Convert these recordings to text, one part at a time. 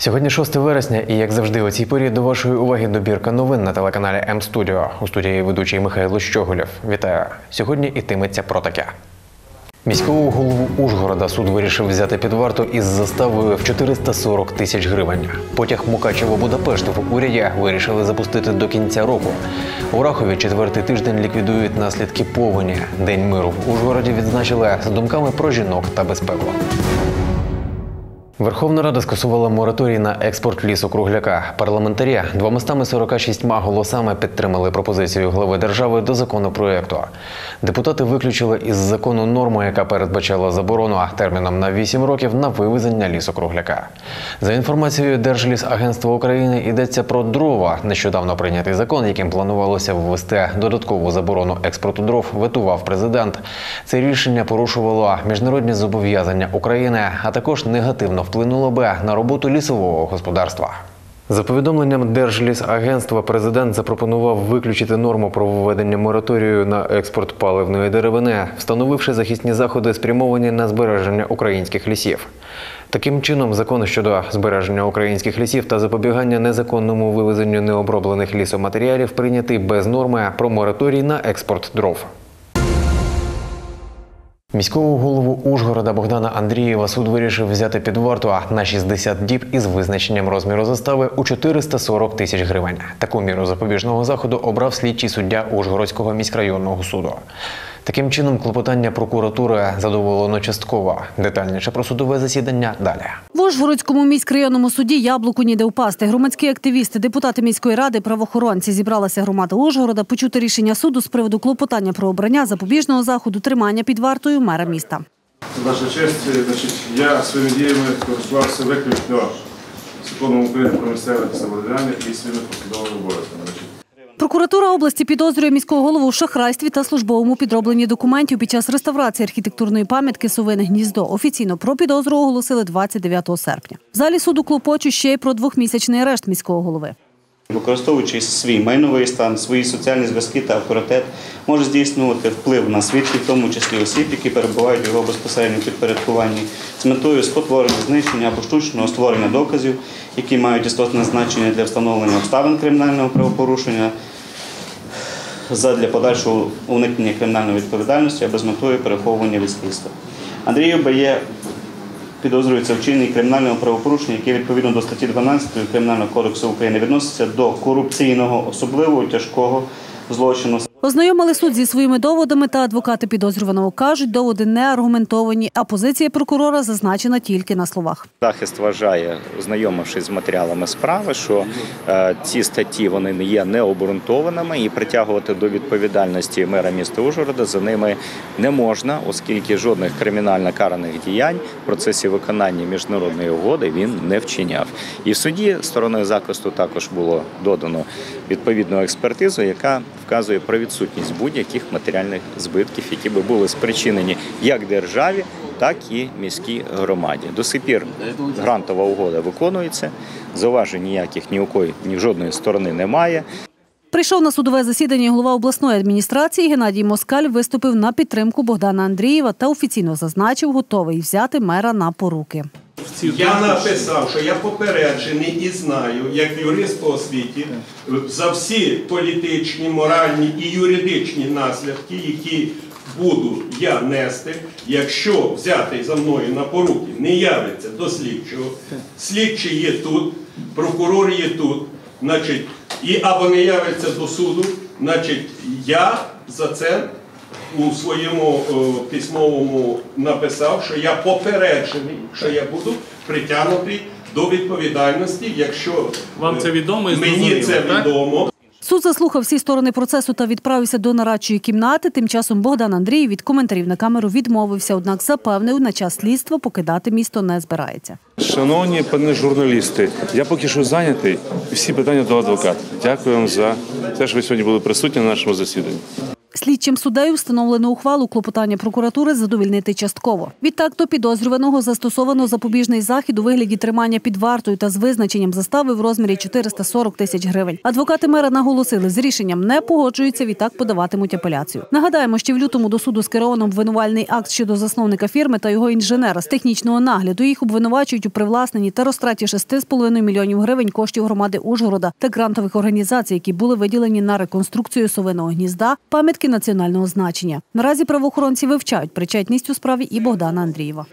Сьогодні 6 вересня, і як завжди, у цій порі до вашої уваги добірка новин на телеканалі М Студіо. У студії ведучий Михайло Щоголєв. Вітаю! Сьогодні ітиметься про таке. Міського голову Ужгорода суд вирішив взяти під варту із заставою в 440 тисяч гривень. Потяг Мукачево Будапешт в уряді вирішили запустити до кінця року. У Рахові четвертий тиждень ліквідують наслідки повені. День миру в Ужгороді відзначили з думками про жінок та безпеку. Верховна Рада скасувала мораторій на експорт лісу-кругляка. Парламентарі 246 голосами підтримали пропозицію глави держави до законопроекту. Депутати виключили із закону норму, яка передбачала заборону терміном на 8 років на вивезення лісу-кругляка. За інформацією Держлісагентства України йдеться про дрова. Нещодавно прийнятий закон, яким планувалося ввести додаткову заборону експорту дров, ветував президент. Це рішення порушувало міжнародні зобов'язання України, а також негативно вплинуло би на роботу лісового господарства. За повідомленням Держлісагентства, президент запропонував виключити норму про введення мораторію на експорт паливної деревини, встановивши захисні заходи, спрямовані на збереження українських лісів. Таким чином, закон щодо збереження українських лісів та запобігання незаконному вивезенню необроблених лісоматеріалів прийнятий без норми про мораторій на експорт дров. Міського голову Ужгорода Богдана Андрієва суд вирішив взяти під варту на 60 діб із визначенням розміру застави у 440 тисяч гривень. Таку міру запобіжного заходу обрав слідчий суддя Ужгородського міськрайонного суду. Таким чином, клопотання прокуратури задоволено частково. Детальніше про судове засідання далі. В Ужгородському міськрайонному суді яблуку ніде впасти. Громадські активісти, депутати міської ради, правоохоронці зібралася громада Ужгорода почути рішення суду з приводу клопотання про обрання запобіжного заходу тримання під вартою мера міста. Ваша честь, значить, я своїми діями користувався виключно законом України про місцеве самоврядування і своїми посадовими обов'язками. Прокуратура області підозрює міського голову в шахрайстві та службовому підробленні документів під час реставрації архітектурної пам'ятки Совине гніздо. Офіційно про підозру оголосили 29 серпня. В залі суду клопочуть ще й про двохмісячний арешт міського голови. Використовуючи свій майновий стан, свої соціальні зв'язки та авторитет, може здійснювати вплив на свідків, в тому числі осіб, які перебувають в його безпосередньо підпорядкуванні, з метою спотворення, знищення або штучного створення доказів, які мають істотне значення для встановлення обставин кримінального правопорушення, задля подальшого уникнення кримінальної відповідальності або з метою переховування від слідства. Андрію Бає підозрюється вчиненні кримінального правопорушення, яке відповідно до статті 12 Кримінального кодексу України відноситься до корупційного, особливо тяжкого злочину. Ознайомили суд зі своїми доводами та адвокати підозрюваного кажуть, доводи не аргументовані, а позиція прокурора зазначена тільки на словах. Захист вважає, ознайомившись з матеріалами справи, що е, ці статті вони не є необґрунтованими і притягувати до відповідальності мера міста Ужгорода за ними не можна, оскільки жодних кримінально караних діянь в процесі виконання міжнародної угоди він не вчиняв. І в суді стороною захисту також було додано відповідну експертизу, яка вказує про відсутність будь-яких матеріальних збитків, які би були спричинені як державі, так і міській громаді. До сих пір грантова угода виконується, зауважень ніяких ні у кої, ні в жодної сторони немає. Прийшов на судове засідання голова обласної адміністрації Геннадій Москаль виступив на підтримку Богдана Андрієва та офіційно зазначив, готовий взяти мера на поруки. Я написав, що я попереджений і знаю, як юрист по освіті, за всі політичні, моральні і юридичні наслідки, які буду я нести, якщо взятий за мною на поруки не явиться до слідчого, слідчий є тут, прокурор є тут, значить, і або не явиться до суду, значить, я за це у своєму е, письмовому написав, що я попереджений, що я буду притягнутий до відповідальності, якщо Вам е, це відомо і мені зрозуміло, це так? відомо. Суд заслухав всі сторони процесу та відправився до нарадчої кімнати. Тим часом Богдан Андрій від коментарів на камеру відмовився, однак запевнив, на час слідства покидати місто не збирається. Шановні пане журналісти, я поки що зайнятий. Всі питання до адвоката. Дякую вам за те, що ви сьогодні були присутні на нашому засіданні. Слідчим суддею встановлено ухвалу клопотання прокуратури задовільнити частково. Відтак до підозрюваного застосовано запобіжний захід у вигляді тримання під вартою та з визначенням застави в розмірі 440 тисяч гривень. Адвокати мера наголосили, з рішенням не погоджуються, відтак подаватимуть апеляцію. Нагадаємо, що в лютому до суду скеровано обвинувальний акт щодо засновника фірми та його інженера з технічного нагляду. Їх обвинувачують у привласненні та розтраті 6,5 мільйонів гривень коштів громади Ужгорода та грантових організацій, які були виділені на реконструкцію совиного гнізда, пам'ятки національного значення. Наразі правоохоронці вивчають причетність у справі і Богдана Андрієва.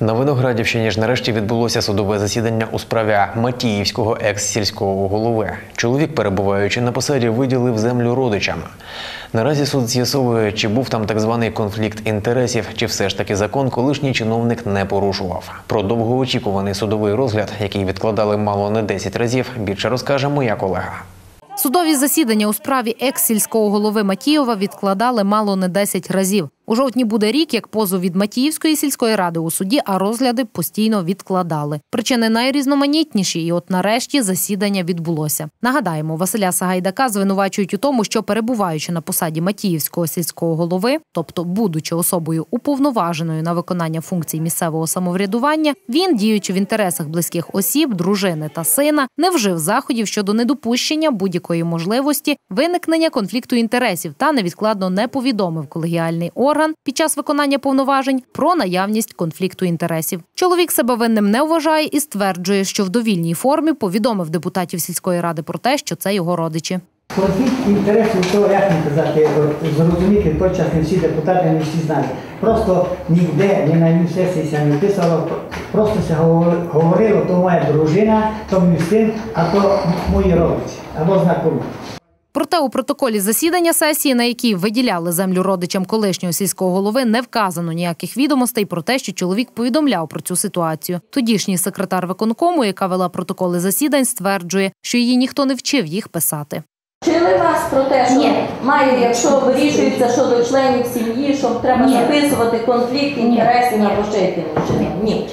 На Виноградівщині ж нарешті відбулося судове засідання у справі Матіївського екс-сільського голови. Чоловік, перебуваючи на посаді, виділив землю родичам. Наразі суд з'ясовує, чи був там так званий конфлікт інтересів, чи все ж таки закон колишній чиновник не порушував. Про довгоочікуваний судовий розгляд, який відкладали мало не 10 разів, більше розкаже моя колега. Судові засідання у справі екс-сільського голови Матієва відкладали мало не 10 разів. У жовтні буде рік, як позов від Матіївської сільської ради у суді, а розгляди постійно відкладали. Причини найрізноманітніші, і от нарешті засідання відбулося. Нагадаємо, Василя Сагайдака звинувачують у тому, що перебуваючи на посаді Матіївського сільського голови, тобто будучи особою уповноваженою на виконання функцій місцевого самоврядування, він, діючи в інтересах близьких осіб, дружини та сина, не вжив заходів щодо недопущення будь-якої можливості виникнення конфлікту інтересів та невідкладно не повідомив колегіальний орган під час виконання повноважень про наявність конфлікту інтересів. Чоловік себе винним не вважає і стверджує, що в довільній формі повідомив депутатів сільської ради про те, що це його родичі. Конфлікт інтересів, то як не казати, от, зрозуміти той час не всі депутати, не всі знають. Просто ніде, ні на ній сесії ся не писало, просто говори- говорило, то моя дружина, то мій син, а то мої родичі, або знакомі. Проте у протоколі засідання сесії, на якій виділяли землю родичам колишнього сільського голови, не вказано ніяких відомостей про те, що чоловік повідомляв про цю ситуацію. Тодішній секретар виконкому, яка вела протоколи засідань, стверджує, що її ніхто не вчив їх писати. Вчили вас про те, що Ні. має, якщо вирішується щодо членів сім'ї, що треба Ні. записувати конфлікт інтересів Ні. або ще якимось чином? Ні.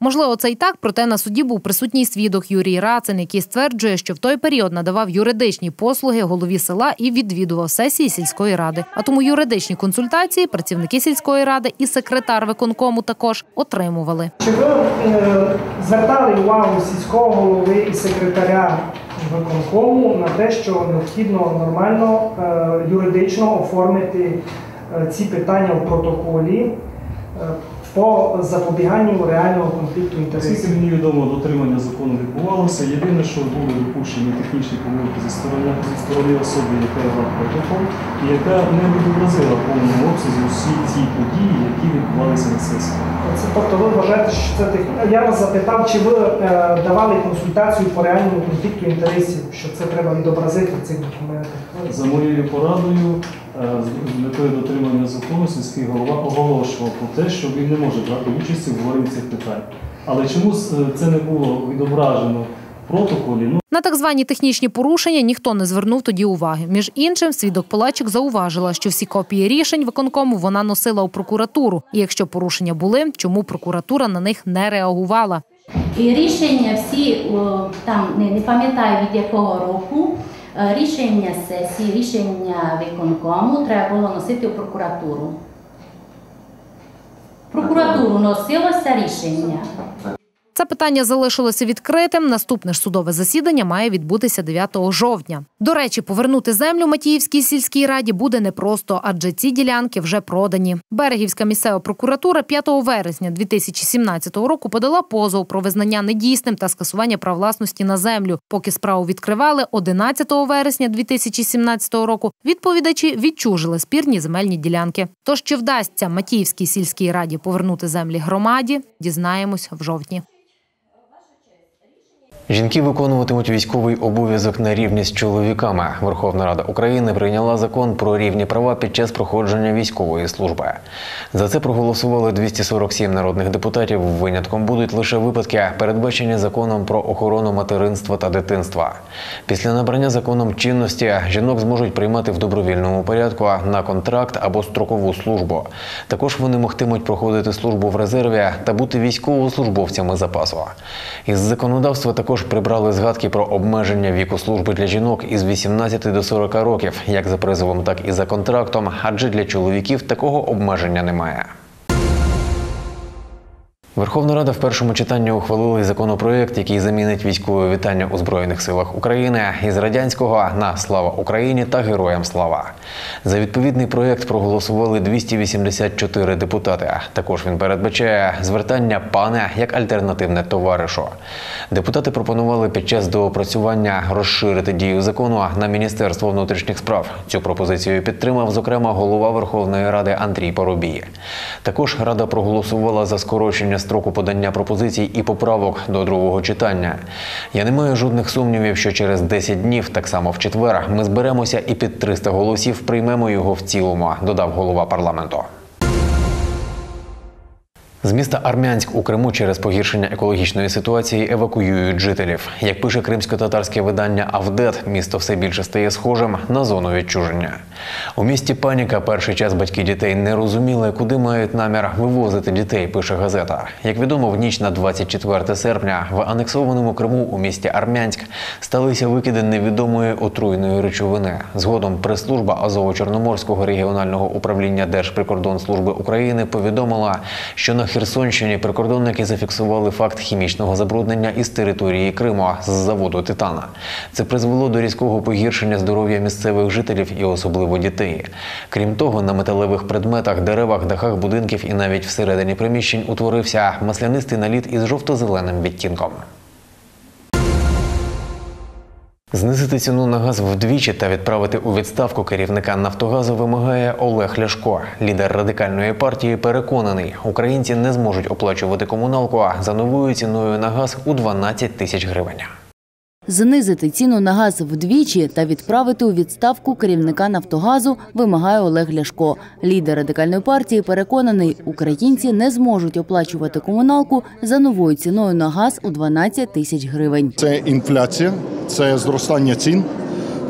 Можливо, це і так, проте на суді був присутній свідок Юрій Рацин, який стверджує, що в той період надавав юридичні послуги голові села і відвідував сесії сільської ради. А тому юридичні консультації працівники сільської ради і секретар виконкому також отримували. Чи ви е, звертали увагу сільського голови і секретаря виконкому на те, що необхідно нормально е, юридично оформити е, ці питання в протоколі по запобіганню реального конфлікту інтересів? мені відомо, дотримання закону відбувалося. Єдине, що були допущені технічні помилки зі сторони, зі сторони особи, яка вела протокол, і яка не відобразила в повному обсязі всі ті події, які відбувалися на сесії. Це, тобто ви вважаєте, що це тех... Я вас запитав, чи ви е, давали консультацію по реальному конфлікту інтересів, що це треба відобразити в цих документах? За моєю порадою, з метою дотримання закону, сільський голова оголошував про те, що він не може брати участі в обговоренні цих питань. Але чомусь е, це не було відображено в протоколі. Ну, На так звані технічні порушення ніхто не звернув тоді уваги. Між іншим, свідок Полачик зауважила, що всі копії рішень виконкому вона носила у прокуратуру. І якщо порушення були, чому прокуратура на них не реагувала? І рішення всі, о, там не, не пам'ятаю від якого року, е, рішення сесії, рішення виконкому треба було носити в прокуратуру. Прокуратуру носилося рішення. Це питання залишилося відкритим. Наступне ж судове засідання має відбутися 9 жовтня. До речі, повернути землю Матіївській сільській раді буде непросто, адже ці ділянки вже продані. Берегівська місцева прокуратура 5 вересня 2017 року подала позов про визнання недійсним та скасування прав власності на землю. Поки справу відкривали 11 вересня 2017 року. Відповідачі відчужили спірні земельні ділянки. Тож чи вдасться Матіївській сільській раді повернути землі громаді, дізнаємось в жовтні. Жінки виконуватимуть військовий обов'язок на рівні з чоловіками. Верховна Рада України прийняла закон про рівні права під час проходження військової служби. За це проголосували 247 народних депутатів. Винятком будуть лише випадки, передбачені законом про охорону материнства та дитинства. Після набрання законом чинності жінок зможуть приймати в добровільному порядку на контракт або строкову службу. Також вони могтимуть проходити службу в резерві та бути військовослужбовцями запасу. Із законодавства також також прибрали згадки про обмеження віку служби для жінок із 18 до 40 років, як за призовом, так і за контрактом, адже для чоловіків такого обмеження немає. Верховна Рада в першому читанні ухвалила законопроект, який замінить військове вітання у Збройних силах України із радянського на Слава Україні та Героям Слава. За відповідний проект проголосували 284 депутати. Також він передбачає звертання пане як альтернативне товаришу. Депутати пропонували під час доопрацювання розширити дію закону на Міністерство внутрішніх справ. Цю пропозицію підтримав, зокрема, голова Верховної Ради Андрій Поробій. Також Рада проголосувала за скорочення строку подання пропозицій і поправок до другого читання. Я не маю жодних сумнівів, що через 10 днів, так само в четвер, ми зберемося і під 300 голосів приймемо його в цілому, додав голова парламенту. З міста Армянськ у Криму через погіршення екологічної ситуації евакуюють жителів. Як пише кримсько-татарське видання Авдет, місто все більше стає схожим на зону відчуження. У місті паніка перший час батьки дітей не розуміли, куди мають намір вивозити дітей. Пише газета. Як відомо, в ніч на 24 серпня в анексованому Криму у місті Армянськ сталися викиди невідомої отруйної речовини. Згодом прес-служба Азово-Чорноморського регіонального управління Держприкордонслужби України повідомила, що на Херсонщині прикордонники зафіксували факт хімічного забруднення із території Криму з заводу Титана. Це призвело до різкого погіршення здоров'я місцевих жителів і особливо дітей. Крім того, на металевих предметах, деревах, дахах будинків і навіть всередині приміщень утворився маслянистий наліт із жовто-зеленим відтінком. Знизити ціну на газ вдвічі та відправити у відставку керівника Нафтогазу вимагає Олег Ляшко. Лідер радикальної партії переконаний, українці не зможуть оплачувати комуналку за новою ціною на газ у 12 тисяч гривень. Знизити ціну на газ вдвічі та відправити у відставку керівника Нафтогазу вимагає Олег Ляшко. Лідер радикальної партії переконаний, українці не зможуть оплачувати комуналку за новою ціною на газ у 12 тисяч гривень. Це інфляція, це зростання цін,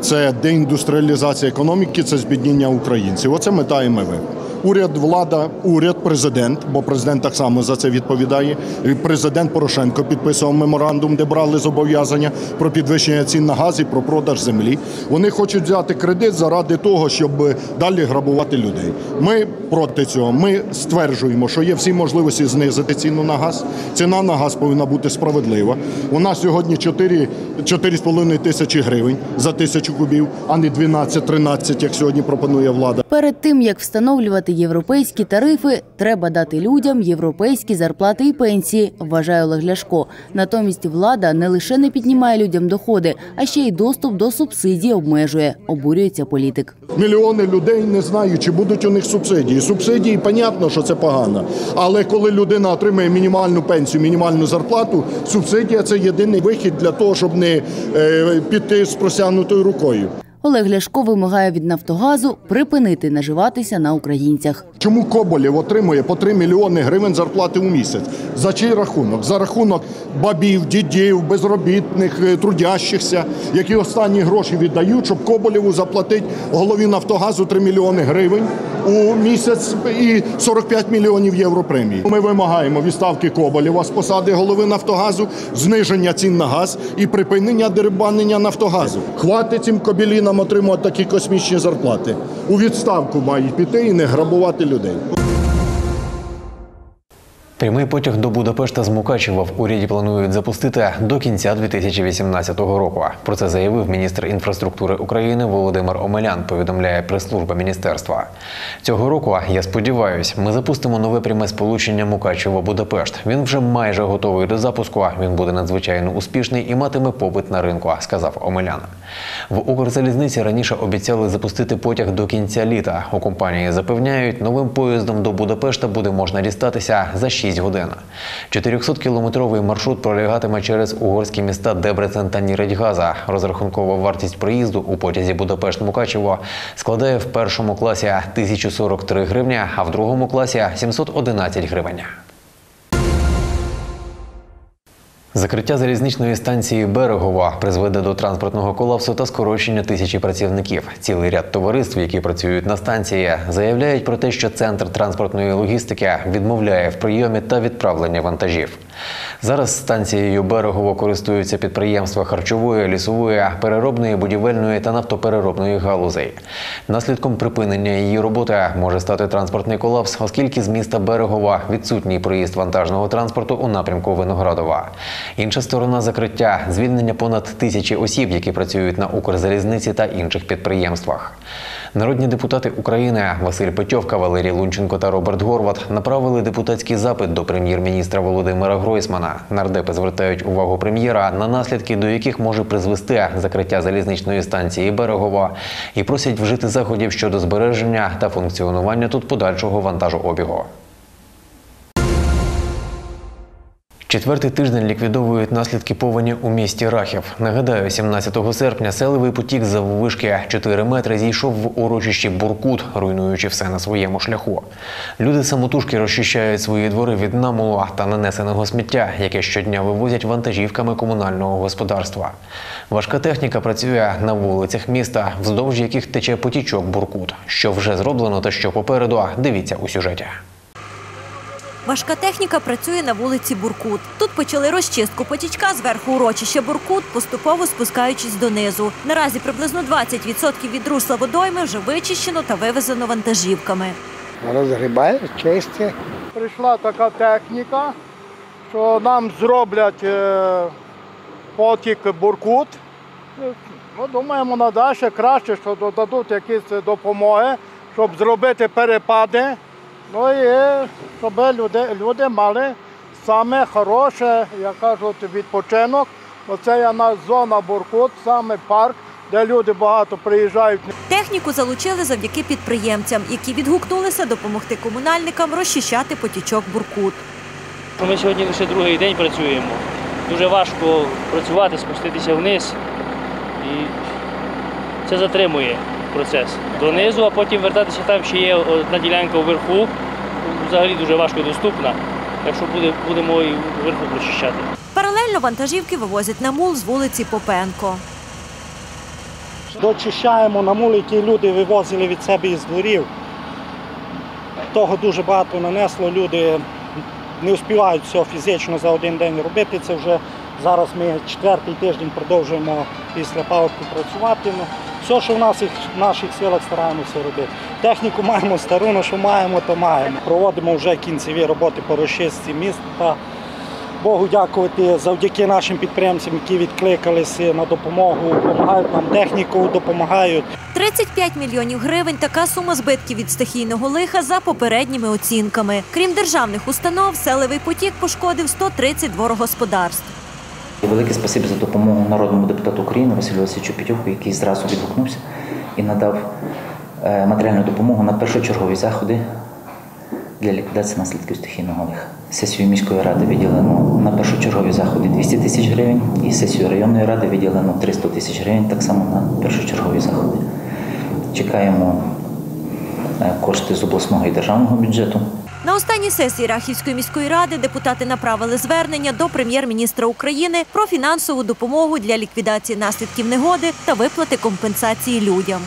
це деіндустріалізація економіки, це збідніння українців. Оце мета МВ. Уряд, влада, уряд, президент, бо президент так само за це відповідає. Президент Порошенко підписував меморандум, де брали зобов'язання про підвищення цін на газ і про продаж землі. Вони хочуть взяти кредит заради того, щоб далі грабувати людей. Ми проти цього. Ми стверджуємо, що є всі можливості знизити ціну на газ. Ціна на газ повинна бути справедлива. У нас сьогодні 4, 4,5 тисячі гривень за тисячу кубів, а не 12-13, як сьогодні пропонує влада. Перед тим як встановлювати європейські тарифи, треба дати людям європейські зарплати і пенсії, вважає Олег Ляшко. Натомість влада не лише не піднімає людям доходи, а ще й доступ до субсидій обмежує. Обурюється політик. Мільйони людей не знають, чи будуть у них субсидії. Субсидії, понятно, що це погано. Але коли людина отримує мінімальну пенсію, мінімальну зарплату, субсидія це єдиний вихід для того, щоб не е, піти з просягнутою рукою. Олег Ляшко вимагає від Нафтогазу припинити наживатися на українцях. Чому Коболєв отримує по 3 мільйони гривень зарплати у місяць? За чий рахунок? За рахунок бабів, дідів, безробітних, е, трудящихся, які останні гроші віддають, щоб Коболєву заплатити голові Нафтогазу 3 мільйони гривень у місяць і 45 мільйонів євро премії. Ми вимагаємо відставки Коболєва з посади голови Нафтогазу, зниження цін на газ і припинення дерибанення Нафтогазу. Хватить цим кобілінам отримувати такі космічні зарплати. У відставку мають піти і не грабувати людей. Прямий потяг до Будапешта з Мукачева в уряді планують запустити до кінця 2018 року. Про це заявив міністр інфраструктури України Володимир Омелян. Повідомляє прес-служба міністерства. Цього року я сподіваюсь, ми запустимо нове пряме сполучення Мукачево-Будапешт. Він вже майже готовий до запуску. Він буде надзвичайно успішний і матиме попит на ринку, сказав Омелян. В Укрзалізниці раніше обіцяли запустити потяг до кінця літа. У компанії запевняють, новим поїздом до Будапешта буде можна дістатися за 6 годин. 400-кілометровий маршрут пролягатиме через угорські міста Дебрецен та Ніредьгаза. Розрахункова вартість проїзду у потязі Будапешт-Мукачево складає в першому класі 1043 гривня, а в другому класі 711 гривень. Закриття залізничної станції Берегова призведе до транспортного колапсу та скорочення тисячі працівників. Цілий ряд товариств, які працюють на станції, заявляють про те, що центр транспортної логістики відмовляє в прийомі та відправленні вантажів. Зараз станцією берегово користуються підприємства харчової, лісової, переробної, будівельної та нафтопереробної галузей. Наслідком припинення її роботи може стати транспортний колапс, оскільки з міста Берегова відсутній проїзд вантажного транспорту у напрямку Виноградова. Інша сторона закриття звільнення понад тисячі осіб, які працюють на Укрзалізниці та інших підприємствах. Народні депутати України Василь Петьовка, Валерій Лунченко та Роберт Горват направили депутатський запит до прем'єр-міністра Володимира Гройсмана. Нардепи звертають увагу прем'єра на наслідки, до яких може призвести закриття залізничної станції Берегова, і просять вжити заходів щодо збереження та функціонування тут подальшого вантажообігу. Четвертий тиждень ліквідовують наслідки повені у місті Рахів. Нагадаю, 17 серпня селевий потік заввишки 4 метри зійшов в урочищі Буркут, руйнуючи все на своєму шляху. Люди самотужки розчищають свої двори від намулу та нанесеного сміття, яке щодня вивозять вантажівками комунального господарства. Важка техніка працює на вулицях міста, вздовж яких тече потічок Буркут. Що вже зроблено та що попереду, дивіться у сюжеті. Важка техніка працює на вулиці Буркут. Тут почали розчистку потічка зверху урочища Буркут, поступово спускаючись донизу. Наразі приблизно 20% від русла водойми вже вичищено та вивезено вантажівками. Розгрібає, чисті. Прийшла така техніка, що нам зроблять е, потік буркут. Ну, думаємо, надалі краще, що додадуть якісь допомоги, щоб зробити перепади. Ну і щоб люди, люди мали саме хороше, як кажуть, відпочинок. Оце є наша зона Буркут, саме парк, де люди багато приїжджають. Техніку залучили завдяки підприємцям, які відгукнулися допомогти комунальникам розчищати потічок Буркут. Ми сьогодні лише другий день працюємо. Дуже важко працювати, спуститися вниз. І це затримує процес донизу, а потім вертатися там ще є одна ділянка вверху. Взагалі дуже важко доступна. Так що буде, будемо і вверху прочищати. Паралельно вантажівки вивозять на мул з вулиці Попенко. Дочищаємо на мул, які люди вивозили від себе із дворів. Того дуже багато нанесло. Люди не успівають все фізично за один день робити. Це вже зараз ми четвертий тиждень продовжуємо після паводку працювати. Ну, Все, що в нас в наших силах стараємося робити. Техніку маємо стару, на що маємо, то маємо. Проводимо вже кінцеві роботи по розчистці міста. Богу дякувати завдяки нашим підприємцям, які відкликалися на допомогу, допомагають нам техніку, допомагають. 35 мільйонів гривень така сума збитків від стихійного лиха за попередніми оцінками. Крім державних установ, селевий потік пошкодив 130 дворогосподарств. Велике спасибі за допомогу народному депутату України Василю Васильовичу Петюху, який зразу відгукнувся і надав е, матеріальну допомогу на першочергові заходи для ліквідації наслідків стихійного лиха. Сесію міської ради виділено на першочергові заходи 200 тисяч гривень, і сесію районної ради виділено 300 тисяч гривень так само на першочергові заходи. Чекаємо е, кошти з обласного і державного бюджету. На останній сесії Рахівської міської ради депутати направили звернення до прем'єр-міністра України про фінансову допомогу для ліквідації наслідків негоди та виплати компенсації людям.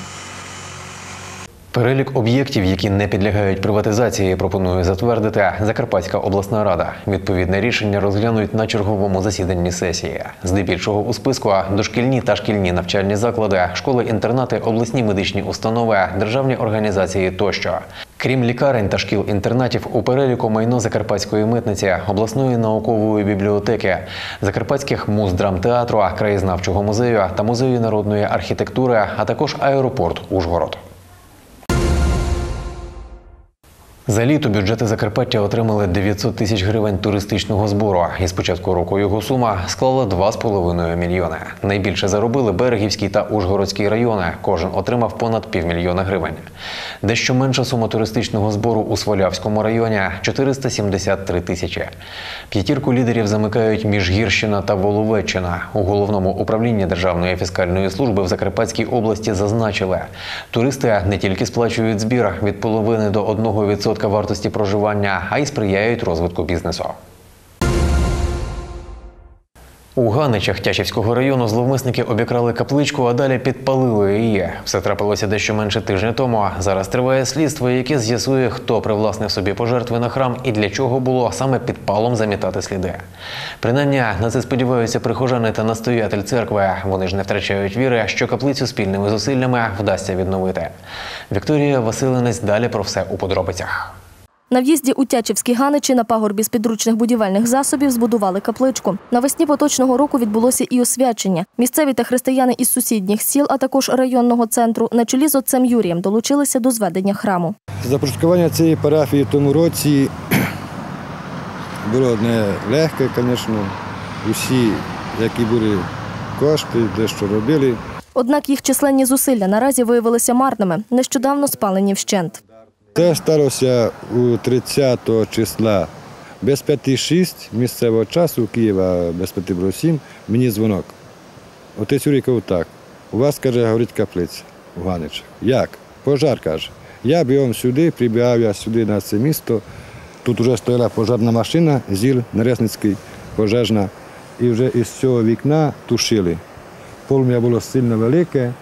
Перелік об'єктів, які не підлягають приватизації, пропонує затвердити Закарпатська обласна рада. Відповідне рішення розглянуть на черговому засіданні сесії. Здебільшого у списку дошкільні та шкільні навчальні заклади, школи-інтернати, обласні медичні установи, державні організації тощо. Крім лікарень та шкіл-інтернатів, у переліку майно Закарпатської митниці, обласної наукової бібліотеки, Закарпатських муз драмтеатру, краєзнавчого музею та музею народної архітектури, а також аеропорт Ужгород. За літо бюджети Закарпаття отримали 900 тисяч гривень туристичного збору. І з початку року його сума склала 2,5 мільйони. Найбільше заробили Берегівський та Ужгородський райони. Кожен отримав понад півмільйона гривень. Дещо менша сума туристичного збору у Свалявському районі 473 тисячі. П'ятірку лідерів замикають Міжгірщина та Воловеччина. У головному управлінні Державної фіскальної служби в Закарпатській області зазначили, туристи не тільки сплачують збір від половини до 1% вартості проживання, а й сприяють розвитку бізнесу. У Ганичах Тячівського району зловмисники обікрали капличку, а далі підпалили її. Все трапилося дещо менше тижня тому. Зараз триває слідство, яке з'ясує, хто привласнив собі пожертви на храм і для чого було саме підпалом замітати сліди. Принаймні на це сподіваються прихожани та настоятель церкви. Вони ж не втрачають віри, що каплицю спільними зусиллями вдасться відновити. Вікторія Василинець далі про все у подробицях. На в'їзді у Тячівські Ганичі на пагорбі з підручних будівельних засобів збудували капличку. Навесні поточного року відбулося і освячення. Місцеві та християни із сусідніх сіл, а також районного центру, на чолі з отцем Юрієм долучилися до зведення храму. Започаткування цієї парафії в тому році було не легке, звісно. Усі, які були кошти, дещо робили. Однак їх численні зусилля наразі виявилися марними, нещодавно спалені вщент. Це сталося у 30 числа без 5-6 місцевого часу Києва, без 5 було 7, мені дзвонок. Отець Юрій казав так, у вас, каже, горить каплиця у Ганичах. Як? Пожар, каже. Я бігом сюди, прибігав я сюди на це місто. Тут вже стояла пожарна машина, ЗІЛ Нересницький, пожежна. І вже із цього вікна тушили. Полум'я було сильно велике.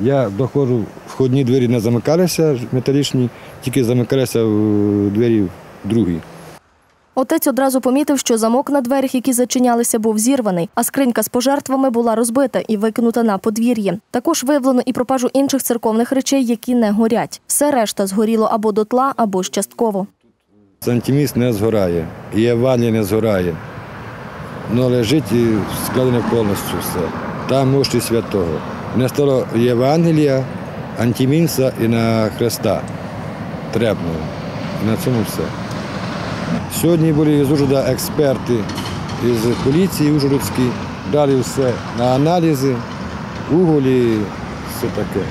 Я доходжу, входні двері не замикалися металічні, тільки замикалися в двері другі. Отець одразу помітив, що замок на дверях, які зачинялися, був зірваний, а скринька з пожертвами була розбита і викинута на подвір'ї. Також виявлено і пропажу інших церковних речей, які не горять. Все решта згоріло або дотла, або ж частково. Сантиміст не згорає, і Євангеліє не згорає. Ну лежить і складене повністю все. Там мощі святого. Не стало Євангелія, антимінса і на Христа. Требного. І на цьому все. Сьогодні були з Ужгорода експерти із поліції Ужгородської, дали все на аналізи, уголі, все таке.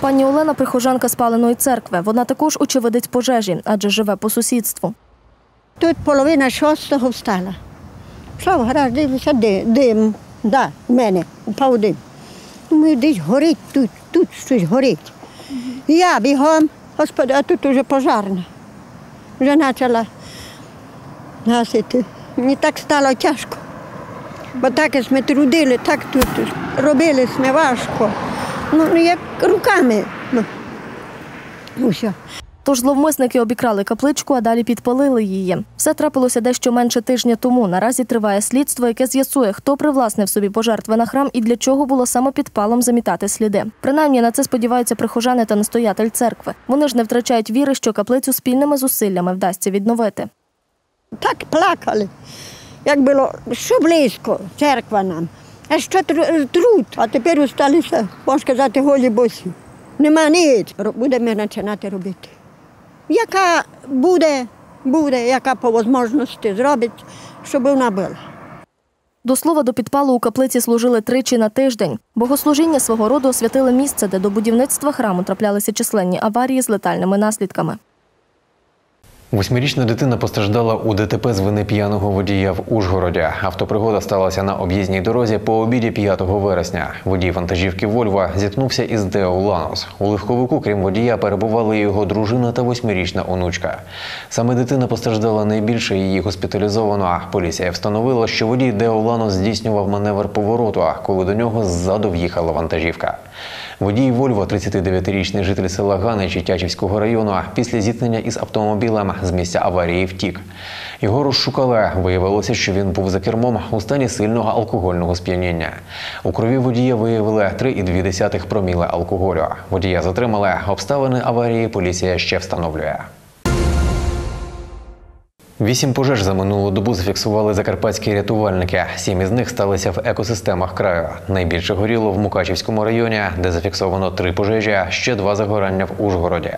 Пані Олена прихожанка спаленої церкви. Вона також очевидець пожежі, адже живе по сусідству. Тут половина шостого встала. Пішла в гараж, дивлюся, дим, дим. Да, в мене упав дим. Думаю, десь горить тут, тут щось горить. І я бігом, господи, а тут уже пожарна. Вже почала гасити. Мені так стало тяжко. Бо так ми трудили, так тут робили ми важко. Ну, як руками. Ну, ну все. Тож зловмисники обікрали капличку, а далі підпалили її. Все трапилося дещо менше тижня тому. Наразі триває слідство, яке з'ясує, хто привласнив собі пожертви на храм і для чого було саме підпалом замітати сліди. Принаймні на це сподіваються прихожани та настоятель церкви. Вони ж не втрачають віри, що каплицю спільними зусиллями вдасться відновити. Так плакали, як було, що близько, церква нам. А що тру- труд, а тепер осталися, можна сказати, голі босі. Нема ніч. Будемо починати робити. Яка буде, буде, яка по можливості зробить, щоб вона була. До слова, до підпалу у каплиці служили тричі на тиждень. Богослужіння свого роду освятили місце, де до будівництва храму траплялися численні аварії з летальними наслідками. Восьмирічна дитина постраждала у ДТП з вини п'яного водія в Ужгороді. Автопригода сталася на об'їзній дорозі по обіді 5 вересня. Водій вантажівки Вольва зіткнувся із Део Ланос. У легковику, крім водія, перебували його дружина та восьмирічна онучка. Саме дитина постраждала найбільше, її госпіталізовано. Поліція встановила, що водій Део Ланос здійснював маневр повороту, коли до нього ззаду в'їхала вантажівка. Водій Вольво, 39-річний житель села Ганичі Тячівського району, після зіткнення із автомобілем з місця аварії втік. Його розшукали. Виявилося, що він був за кермом у стані сильного алкогольного сп'яніння. У крові водія виявили 3,2 проміли алкоголю. Водія затримали. Обставини аварії поліція ще встановлює. Вісім пожеж за минулу добу зафіксували закарпатські рятувальники. Сім із них сталися в екосистемах краю. Найбільше горіло в Мукачівському районі, де зафіксовано три пожежі, ще два загорання в Ужгороді.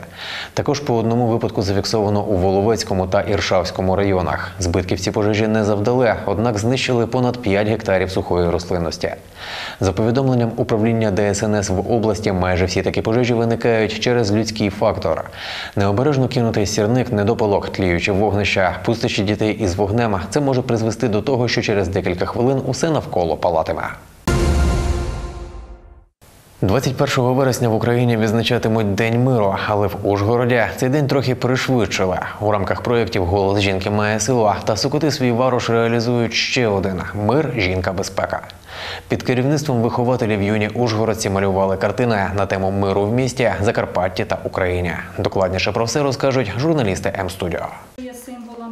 Також по одному випадку зафіксовано у Воловецькому та Іршавському районах. Збитків ці пожежі не завдали, однак знищили понад 5 гектарів сухої рослинності. За повідомленням управління ДСНС в області, майже всі такі пожежі виникають через людський фактор. Необережно кинутий сірник, недопалок, тліючі вогнища, пустощі дітей із вогнем – це може призвести до того, що через декілька хвилин усе навколо палатиме. 21 вересня в Україні відзначатимуть День миру, але в Ужгороді цей день трохи пришвидшили. У рамках проєктів Голос жінки має силу та Сокоти свій варуш реалізують ще один мир, жінка, безпека. Під керівництвом вихователів юні ужгородці малювали картини на тему миру в місті, Закарпатті та Україні. Докладніше про все розкажуть журналісти М-студіо.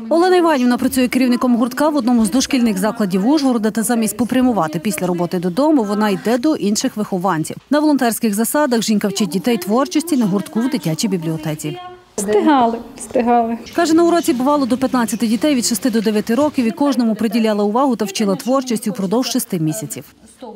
Олена Іванівна працює керівником гуртка в одному з дошкільних закладів Ужгорода. Та замість попрямувати після роботи додому, вона йде до інших вихованців. На волонтерських засадах жінка вчить дітей творчості на гуртку в дитячій бібліотеці. Встигали, встигали. Каже, на уроці бувало до 15 дітей від 6 до 9 років і кожному приділяла увагу та вчила творчості впродовж 6 місяців.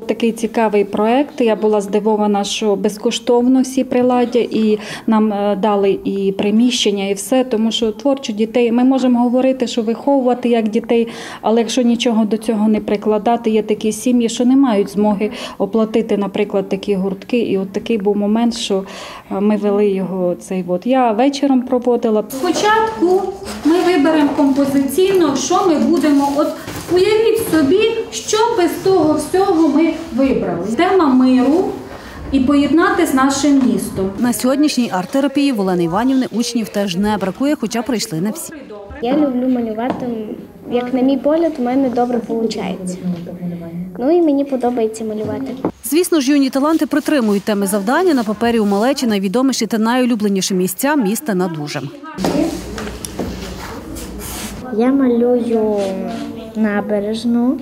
Такий цікавий проект. Я була здивована, що безкоштовно всі приладдя, і нам е, дали і приміщення, і все. Тому що творчо дітей ми можемо говорити, що виховувати як дітей, але якщо нічого до цього не прикладати, є такі сім'ї, що не мають змоги оплатити, наприклад, такі гуртки. І от такий був момент, що е, ми вели його цей от. Я вечором проводила. Спочатку ми виберемо композиційно, що ми будемо. От уявіть собі, що без того всього ми вибрали. Тема миру і поєднати з нашим містом. На сьогоднішній арт-терапії в Олени Іванівни учнів теж не бракує, хоча прийшли не всі. Я люблю малювати, як на мій погляд, у мене добре виходить. Ну і мені подобається малювати. Звісно ж, юні таланти притримують теми завдання на папері у малечі найвідоміші та найулюбленіші місця міста над Ужем. Я малюю набережну.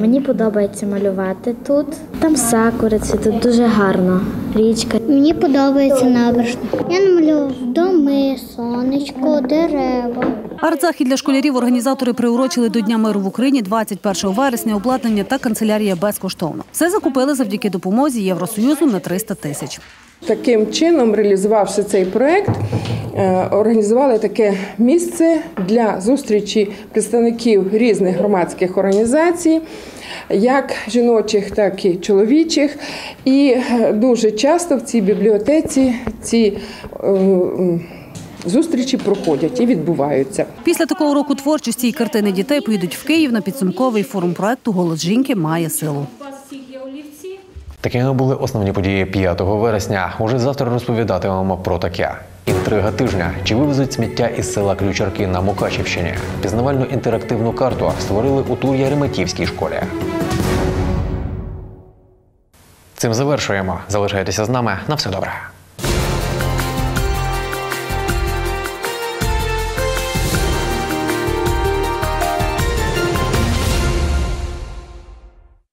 Мені подобається малювати тут. Там сакури, тут дуже гарно. Річка. Мені подобається набережна. Я намалював доми, сонечко, дерева. Арт-захід для школярів організатори приурочили до Дня миру в Україні 21 вересня. Обладнання та канцелярія безкоштовно. Все закупили завдяки допомозі Євросоюзу на 300 тисяч. Таким чином, реалізувавши цей проект, е, організували таке місце для зустрічі представників різних громадських організацій, як жіночих, так і чоловічих. І е, дуже часто в цій бібліотеці ці е, зустрічі проходять і відбуваються. Після такого року творчості і картини дітей поїдуть в Київ на підсумковий форум проекту Голос жінки має силу. Такими були основні події 5 вересня. Уже завтра розповідатимемо про таке. Інтрига тижня. Чи вивезуть сміття із села Ключарки на Мукачівщині? Пізнавальну інтерактивну карту створили у Тур'я Реметівській школі. Цим завершуємо. Залишайтеся з нами. На все добре.